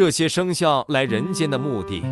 这些生肖来人间的目的。